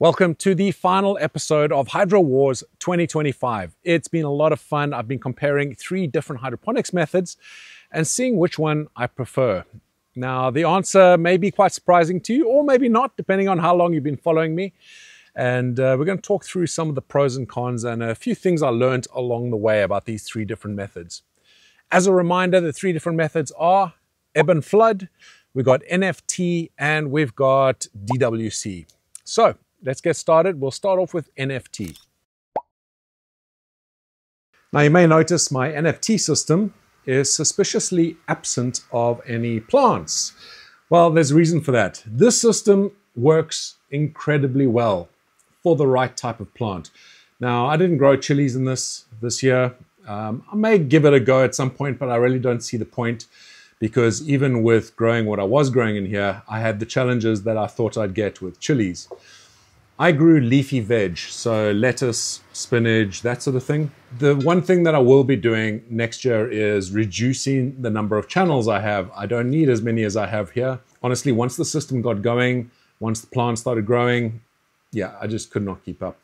Welcome to the final episode of Hydro Wars 2025. It's been a lot of fun. I've been comparing three different hydroponics methods and seeing which one I prefer. Now, the answer may be quite surprising to you, or maybe not, depending on how long you've been following me. And uh, we're going to talk through some of the pros and cons and a few things I learned along the way about these three different methods. As a reminder, the three different methods are ebb and flood, we've got NFT, and we've got DWC. So let's get started. We'll start off with NFT. Now you may notice my NFT system is suspiciously absent of any plants. Well, there's a reason for that. This system works incredibly well for the right type of plant. Now, I didn't grow chilies in this this year. Um, I may give it a go at some point, but I really don't see the point because even with growing what I was growing in here, I had the challenges that I thought I'd get with chilies. I grew leafy veg, so lettuce, spinach, that sort of thing. The one thing that I will be doing next year is reducing the number of channels I have. I don't need as many as I have here. Honestly, once the system got going, once the plant started growing, yeah, I just could not keep up.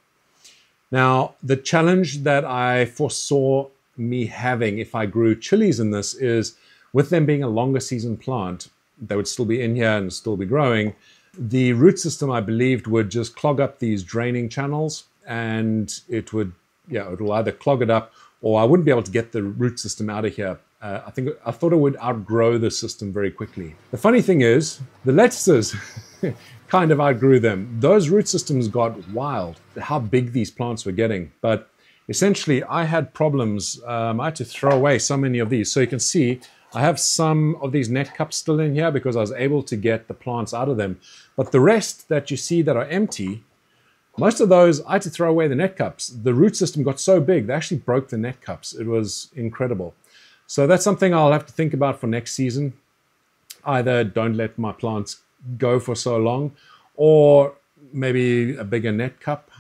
Now, the challenge that I foresaw me having if I grew chilies in this is with them being a longer season plant, they would still be in here and still be growing the root system, I believed, would just clog up these draining channels and it would, yeah, it will either clog it up or I wouldn't be able to get the root system out of here. Uh, I think I thought it would outgrow the system very quickly. The funny thing is, the lettuces kind of outgrew them. Those root systems got wild, how big these plants were getting. But essentially, I had problems. Um, I had to throw away so many of these. So you can see I have some of these net cups still in here because I was able to get the plants out of them. But the rest that you see that are empty, most of those I had to throw away the net cups. The root system got so big, they actually broke the net cups. It was incredible. So that's something I'll have to think about for next season. Either don't let my plants go for so long, or maybe a bigger net cup.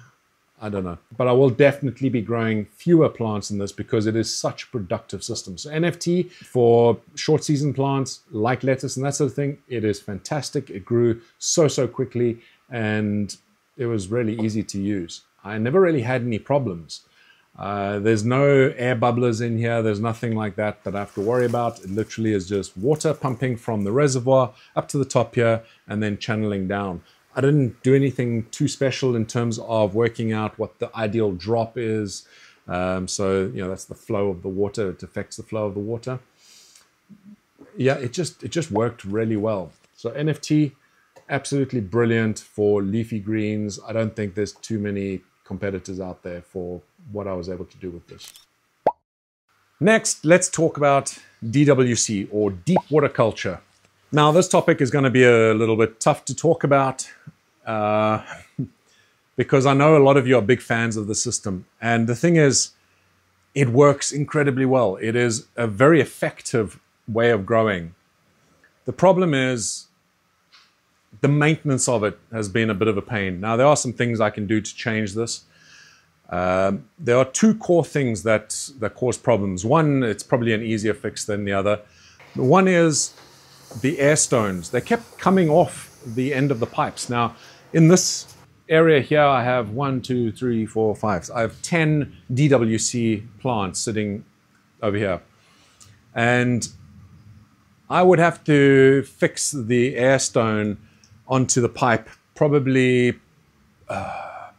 I don't know. But I will definitely be growing fewer plants in this because it is such a productive system. So NFT for short season plants like lettuce and that sort of thing, it is fantastic. It grew so, so quickly and it was really easy to use. I never really had any problems. Uh, there's no air bubblers in here. There's nothing like that that I have to worry about. It literally is just water pumping from the reservoir up to the top here and then channeling down. I didn't do anything too special in terms of working out what the ideal drop is. Um, so, you know, that's the flow of the water. It affects the flow of the water. Yeah, it just it just worked really well. So NFT, absolutely brilliant for leafy greens. I don't think there's too many competitors out there for what I was able to do with this. Next, let's talk about DWC or deep water culture. Now, this topic is going to be a little bit tough to talk about uh, because I know a lot of you are big fans of the system. And the thing is, it works incredibly well. It is a very effective way of growing. The problem is the maintenance of it has been a bit of a pain. Now, there are some things I can do to change this. Um, there are two core things that, that cause problems. One, it's probably an easier fix than the other. One is the air stones. They kept coming off the end of the pipes. Now, in this area here, I have one, two, three, four, five. I have 10 DWC plants sitting over here. And I would have to fix the air stone onto the pipe probably uh,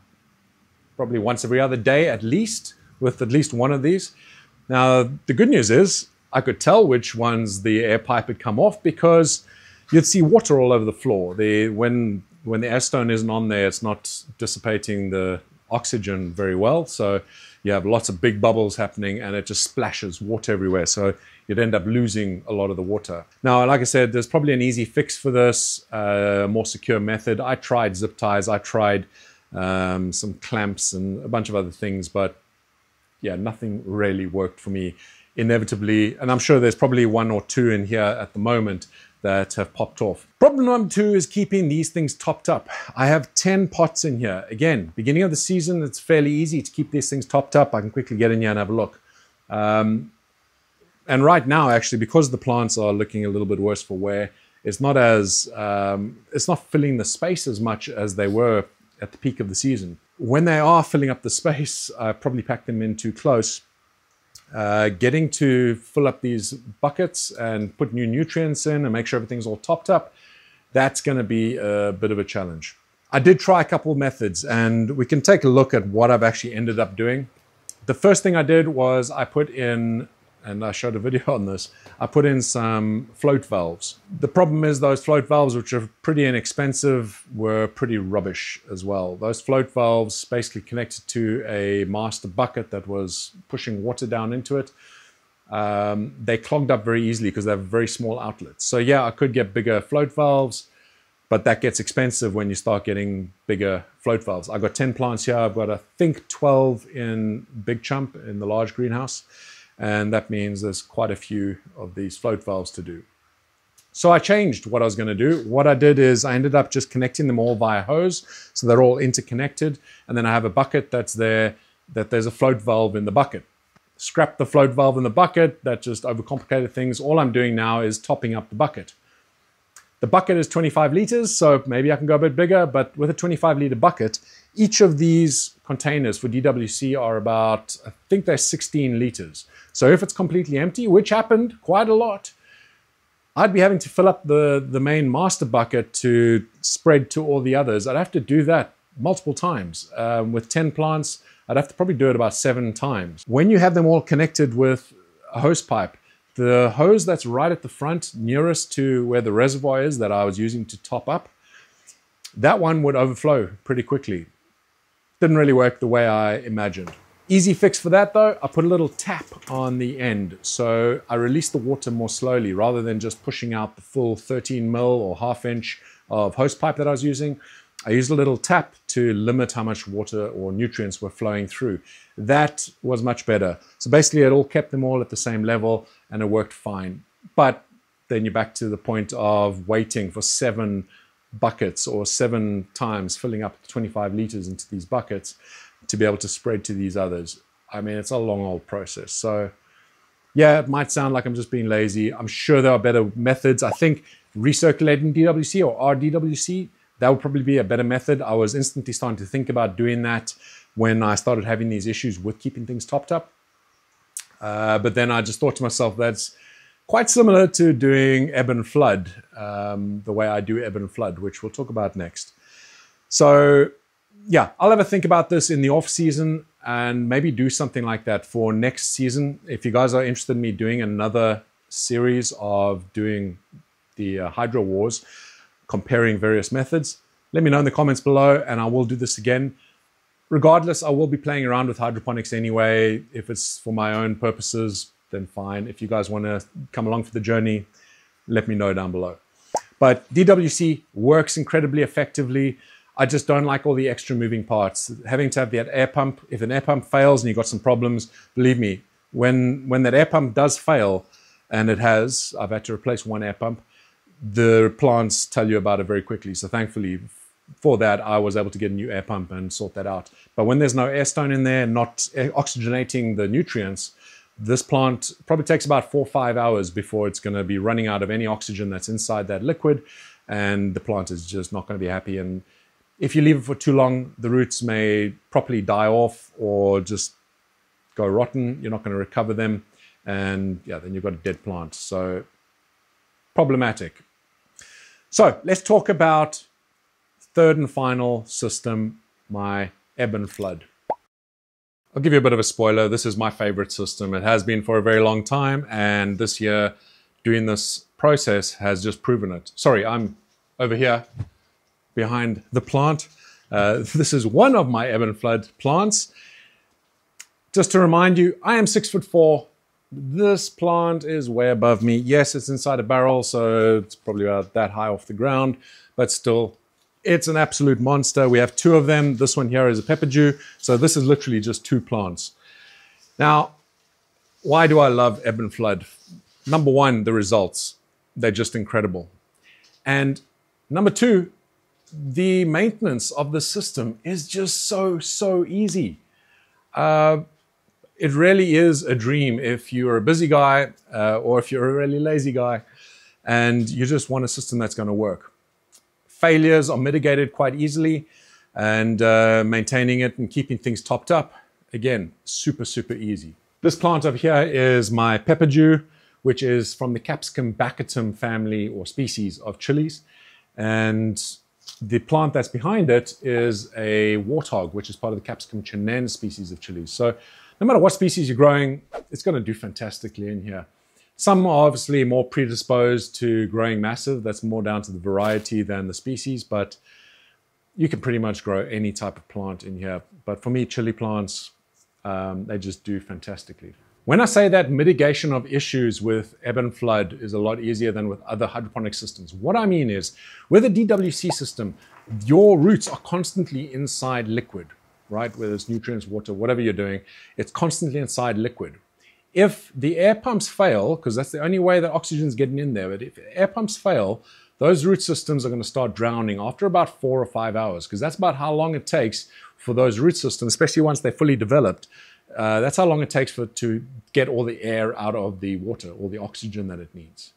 probably once every other day at least with at least one of these. Now the good news is I could tell which ones the air pipe had come off because you'd see water all over the floor. The, when, when the air stone isn't on there, it's not dissipating the oxygen very well. So you have lots of big bubbles happening and it just splashes water everywhere. So you'd end up losing a lot of the water. Now, like I said, there's probably an easy fix for this, a uh, more secure method. I tried zip ties, I tried um, some clamps and a bunch of other things, but yeah, nothing really worked for me inevitably, and I'm sure there's probably one or two in here at the moment that have popped off. Problem number two is keeping these things topped up. I have 10 pots in here. Again, beginning of the season, it's fairly easy to keep these things topped up. I can quickly get in here and have a look. Um, and right now, actually, because the plants are looking a little bit worse for wear, it's not as, um, it's not filling the space as much as they were at the peak of the season. When they are filling up the space, I probably pack them in too close. Uh, getting to fill up these buckets and put new nutrients in and make sure everything's all topped up, that's going to be a bit of a challenge. I did try a couple methods and we can take a look at what I've actually ended up doing. The first thing I did was I put in and I showed a video on this, I put in some float valves. The problem is those float valves, which are pretty inexpensive, were pretty rubbish as well. Those float valves basically connected to a master bucket that was pushing water down into it. Um, they clogged up very easily because they have very small outlets. So yeah, I could get bigger float valves, but that gets expensive when you start getting bigger float valves. I've got 10 plants here. I've got, I think, 12 in Big Chump in the large greenhouse and that means there's quite a few of these float valves to do. So I changed what I was going to do. What I did is I ended up just connecting them all via hose, so they're all interconnected, and then I have a bucket that's there, that there's a float valve in the bucket. Scrap the float valve in the bucket, that just overcomplicated things. All I'm doing now is topping up the bucket. The bucket is 25 liters, so maybe I can go a bit bigger, but with a 25 liter bucket, each of these containers for DWC are about, I think they're 16 liters. So if it's completely empty, which happened quite a lot, I'd be having to fill up the, the main master bucket to spread to all the others. I'd have to do that multiple times. Um, with 10 plants, I'd have to probably do it about seven times. When you have them all connected with a hose pipe, the hose that's right at the front, nearest to where the reservoir is that I was using to top up, that one would overflow pretty quickly. Didn't really work the way I imagined. Easy fix for that though, I put a little tap on the end. So I release the water more slowly rather than just pushing out the full 13 mil or half inch of hose pipe that I was using. I used a little tap to limit how much water or nutrients were flowing through. That was much better. So basically it all kept them all at the same level and it worked fine. But then you're back to the point of waiting for seven buckets or seven times filling up 25 liters into these buckets to be able to spread to these others. I mean, it's a long old process. So yeah, it might sound like I'm just being lazy. I'm sure there are better methods. I think recirculating DWC or RDWC, that would probably be a better method. I was instantly starting to think about doing that when I started having these issues with keeping things topped up. Uh, but then I just thought to myself, that's quite similar to doing ebb and flood, um, the way I do ebb and flood, which we'll talk about next. So yeah, I'll have a think about this in the off season and maybe do something like that for next season. If you guys are interested in me doing another series of doing the uh, Hydro Wars, comparing various methods, let me know in the comments below and I will do this again. Regardless, I will be playing around with hydroponics anyway. If it's for my own purposes, then fine. If you guys want to come along for the journey, let me know down below. But DWC works incredibly effectively. I just don't like all the extra moving parts. Having to have that air pump, if an air pump fails and you've got some problems, believe me, when, when that air pump does fail, and it has, I've had to replace one air pump, the plants tell you about it very quickly. So thankfully for that, I was able to get a new air pump and sort that out. But when there's no air stone in there, not oxygenating the nutrients, this plant probably takes about four or five hours before it's going to be running out of any oxygen that's inside that liquid, and the plant is just not going to be happy. And if you leave it for too long, the roots may properly die off or just go rotten. You're not going to recover them, and yeah, then you've got a dead plant. So problematic. So let's talk about third and final system, my ebb and flood. I'll give you a bit of a spoiler. This is my favorite system. It has been for a very long time, and this year, doing this process has just proven it. Sorry, I'm over here behind the plant. Uh, this is one of my ebb and flood plants. Just to remind you, I am six foot four. This plant is way above me. Yes, it's inside a barrel, so it's probably about that high off the ground, but still it's an absolute monster. We have two of them. This one here is a pepper Peppadew. So this is literally just two plants. Now, why do I love ebb and flood? Number one, the results. They're just incredible. And number two, the maintenance of the system is just so, so easy. Uh, it really is a dream if you're a busy guy uh, or if you're a really lazy guy and you just want a system that's going to work failures are mitigated quite easily. and uh, maintaining it and keeping things topped up. Again, super, super easy. This plant over here is my Peppadew, which is from the Capsicum baccatum family or species of chilies. And the plant that's behind it is a warthog, which is part of the Capsicum chinense species of chilies. So no matter what species you're growing, it's going to do fantastically in here. Some are obviously more predisposed to growing massive. That's more down to the variety than the species, but you can pretty much grow any type of plant in here. But for me, chili plants, um, they just do fantastically. When I say that mitigation of issues with ebb and flood is a lot easier than with other hydroponic systems, what I mean is with a DWC system, your roots are constantly inside liquid, right? Whether it's nutrients, water, whatever you're doing, it's constantly inside liquid. If the air pumps fail, because that's the only way that oxygen is getting in there, but if air pumps fail, those root systems are going to start drowning after about four or five hours, because that's about how long it takes for those root systems, especially once they're fully developed. Uh, that's how long it takes for to get all the air out of the water, all the oxygen that it needs.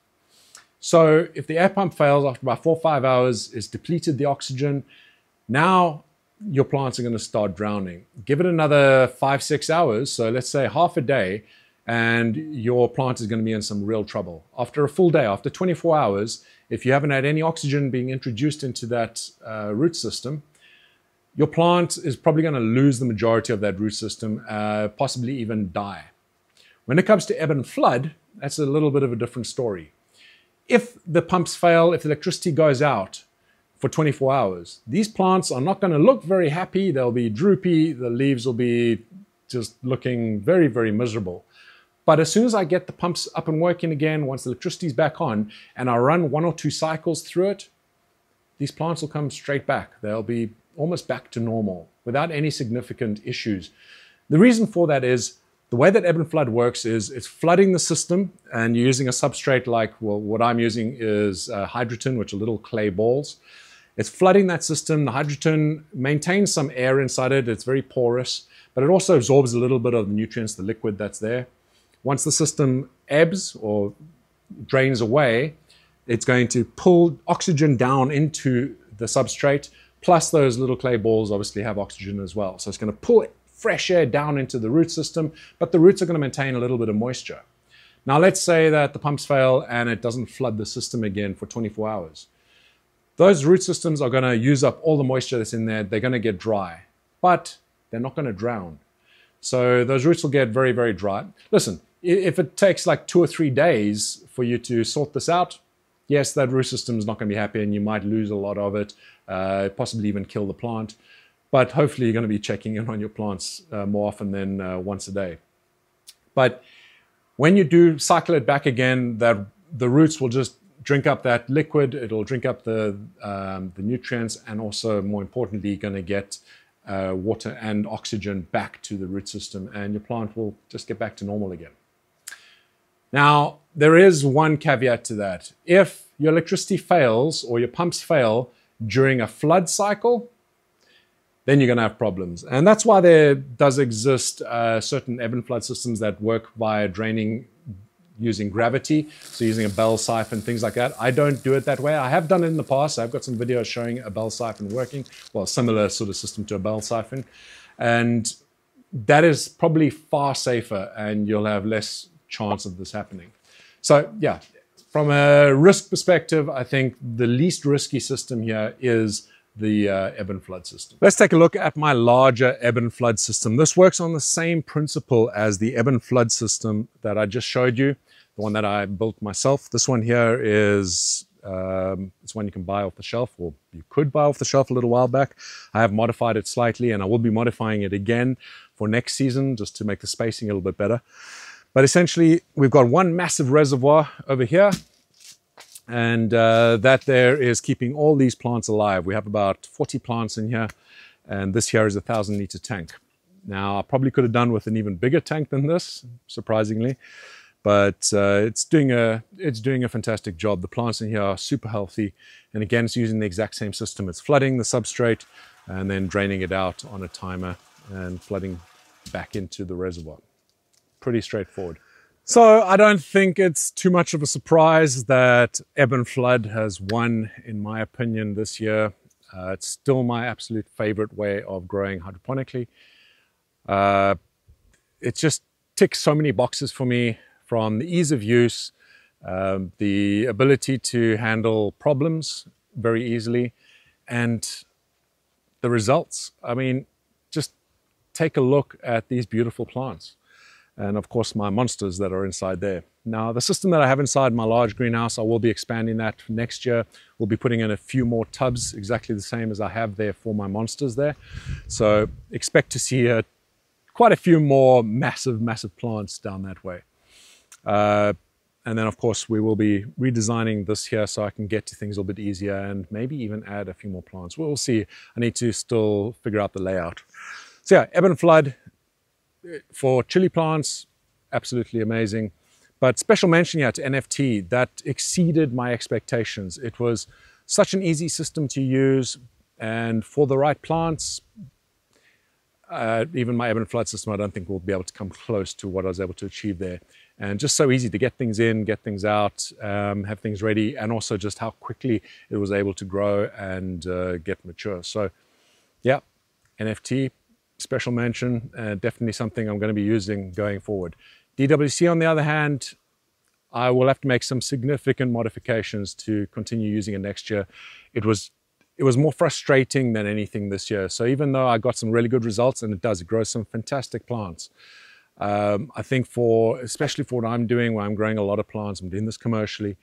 So if the air pump fails after about four or five hours, it's depleted the oxygen. Now your plants are going to start drowning. Give it another five, six hours. So let's say half a day, and your plant is going to be in some real trouble. After a full day, after 24 hours, if you haven't had any oxygen being introduced into that uh, root system, your plant is probably going to lose the majority of that root system, uh, possibly even die. When it comes to ebb and flood, that's a little bit of a different story. If the pumps fail, if electricity goes out for 24 hours, these plants are not going to look very happy. They'll be droopy. The leaves will be just looking very, very miserable. But as soon as I get the pumps up and working again, once the electricity's back on, and I run one or two cycles through it, these plants will come straight back. They'll be almost back to normal without any significant issues. The reason for that is the way that ebb and flood works is it's flooding the system and you're using a substrate like, well, what I'm using is uh, Hydroton, which are little clay balls. It's flooding that system. The Hydroton maintains some air inside it. It's very porous, but it also absorbs a little bit of the nutrients, the liquid that's there. Once the system ebbs or drains away, it's going to pull oxygen down into the substrate, plus those little clay balls obviously have oxygen as well. So it's going to pull fresh air down into the root system, but the roots are going to maintain a little bit of moisture. Now let's say that the pumps fail and it doesn't flood the system again for 24 hours. Those root systems are going to use up all the moisture that's in there. They're going to get dry, but they're not going to drown. So those roots will get very, very dry. Listen, if it takes like two or three days for you to sort this out, yes, that root system is not going to be happy and you might lose a lot of it, uh, possibly even kill the plant. But hopefully, you're going to be checking in on your plants uh, more often than uh, once a day. But when you do cycle it back again, that the roots will just drink up that liquid. It'll drink up the um, the nutrients, and also more importantly, you're going to get uh, water and oxygen back to the root system, and your plant will just get back to normal again. Now, there is one caveat to that. If your electricity fails or your pumps fail during a flood cycle, then you're going to have problems. And that's why there does exist uh, certain ebb and flood systems that work via draining using gravity, so using a bell siphon, things like that. I don't do it that way. I have done it in the past. I've got some videos showing a bell siphon working, well, similar sort of system to a bell siphon. And that is probably far safer and you'll have less chance of this happening. So yeah, from a risk perspective, I think the least risky system here is the uh, ebb and flood system. Let's take a look at my larger ebb and flood system. This works on the same principle as the ebb and flood system that I just showed you, the one that I built myself. This one here is um, it's one you can buy off the shelf, or you could buy off the shelf a little while back. I have modified it slightly, and I will be modifying it again for next season just to make the spacing a little bit better. But essentially, we've got one massive reservoir over here, and uh, that there is keeping all these plants alive. We have about 40 plants in here, and this here is a thousand liter tank. Now, I probably could have done with an even bigger tank than this, surprisingly, but uh, it's doing a it's doing a fantastic job. The plants in here are super healthy, and again, it's using the exact same system. It's flooding the substrate and then draining it out on a timer and flooding back into the reservoir pretty straightforward. So I don't think it's too much of a surprise that Ebb and Flood has won, in my opinion, this year. Uh, it's still my absolute favorite way of growing hydroponically. Uh, it just ticks so many boxes for me from the ease of use, um, the ability to handle problems very easily, and the results. I mean, just take a look at these beautiful plants. And of course, my monsters that are inside there. Now, the system that I have inside my large greenhouse, I will be expanding that next year. We'll be putting in a few more tubs, exactly the same as I have there for my monsters there. So expect to see a, quite a few more massive, massive plants down that way. Uh, and then, of course, we will be redesigning this here so I can get to things a little bit easier and maybe even add a few more plants. We'll see. I need to still figure out the layout. So yeah, ebb and flood for chili plants, absolutely amazing. But special mention here to NFT, that exceeded my expectations. It was such an easy system to use and for the right plants, uh, even my ebb and flood system, I don't think will be able to come close to what I was able to achieve there and just so easy to get things in, get things out, um, have things ready, and also just how quickly it was able to grow and uh, get mature. So, yeah, NFT, special mention, uh, definitely something I'm going to be using going forward. DWC, on the other hand, I will have to make some significant modifications to continue using it next year. It was it was more frustrating than anything this year. So even though I got some really good results, and it does, it grows some fantastic plants. Um, I think for, especially for what I'm doing, where I'm growing a lot of plants, I'm doing this commercially,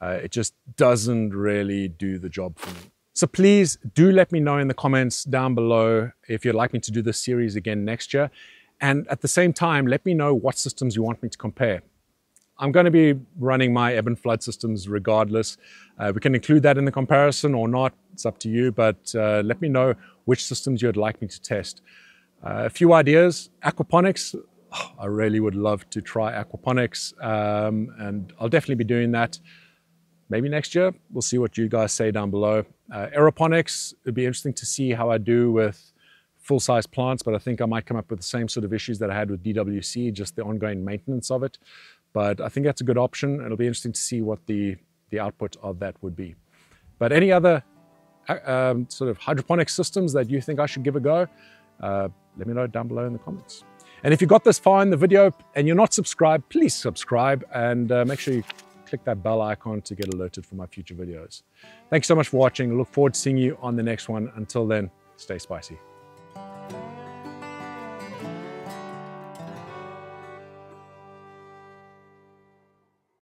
uh, it just doesn't really do the job for me. So please do let me know in the comments down below if you'd like me to do this series again next year. And at the same time, let me know what systems you want me to compare. I'm going to be running my ebb and flood systems regardless. Uh, we can include that in the comparison or not. It's up to you, but uh, let me know which systems you'd like me to test. Uh, a few ideas. Aquaponics, oh, I really would love to try aquaponics, um, and I'll definitely be doing that. Maybe next year. We'll see what you guys say down below. Uh, aeroponics, it'd be interesting to see how I do with full-size plants, but I think I might come up with the same sort of issues that I had with DWC, just the ongoing maintenance of it. But I think that's a good option. It'll be interesting to see what the, the output of that would be. But any other uh, um, sort of hydroponic systems that you think I should give a go, uh, let me know down below in the comments. And if you got this far in the video and you're not subscribed, please subscribe and uh, make sure you click that bell icon to get alerted for my future videos. Thanks so much for watching. Look forward to seeing you on the next one. Until then, stay spicy.